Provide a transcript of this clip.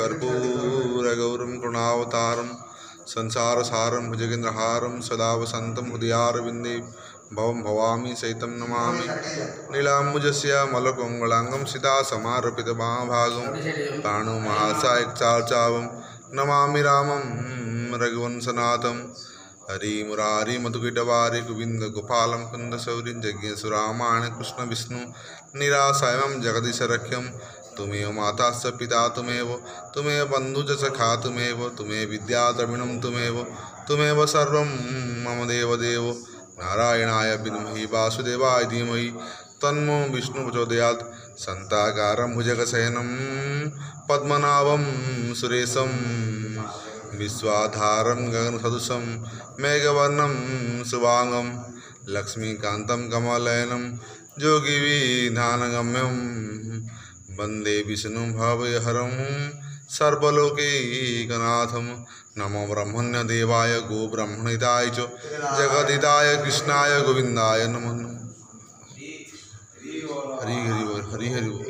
कर्पूरगौरं कृणावतारं संसारसारं भुजगेन्द्रहारं सदा वसन्तं हृदयारविन्दे भवं भवामि सहितं नमामि। नीलाम्बुजस्य मलकोङ्गलाङ्गं सीतासमार्पितमहाभागं पाणुमहासायक्चार्चावं नमामि रामं रघुवंशनाथं। हरिमुरारी मधुकिटवारी गोविंद गोपालं कुन्दशौरिं जज्ञसुरामायणकृष्णविष्णु निरासायं जगदीशरख्यं तुमेव माता च पिता तुमेव तुमेव बन्धुज सखा तुमेव तुमेव विद्या द्रविणं तुमेव तुमेव सर्वं मम देवदेव। नारायणाय विद्महे वासुदेवाय धीमहि, तन्मो विष्णु प्रचोदयात् शान्ताकारं भुजगशयनं पद्मनाभं सुरेशं, विश्वाधारं गगनसदृशं, मेघवर्णं शुभाङ्गं लक्ष्मीकान्तं कमलयनं योगिविधानगम्यं वंदे विष्णु भावहरम सर्वोकनाथम नमो ब्रह्मण्य देवाय गो ब्रह्मणिताय च जगदिताय कृष्णाय गोविंदाय नम नम। हरि हरि बोल, हरि हरि बोल।